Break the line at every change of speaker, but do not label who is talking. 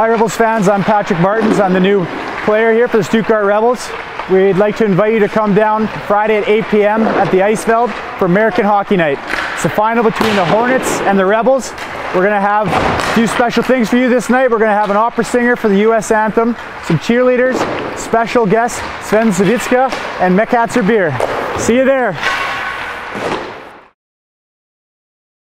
Hi Rebels fans, I'm Patrick Martens. I'm the new player here for the Stuttgart Rebels. We'd like to invite you to come down Friday at 8 p.m. at the Eiswelt for American Hockey Night. It's the final between the Hornets and the Rebels. We're going to have a few special things for you this night. We're going to have an opera singer for the U.S. anthem, some cheerleaders, special guests Sven Zywitzka and Meckatzer Beer. See you there.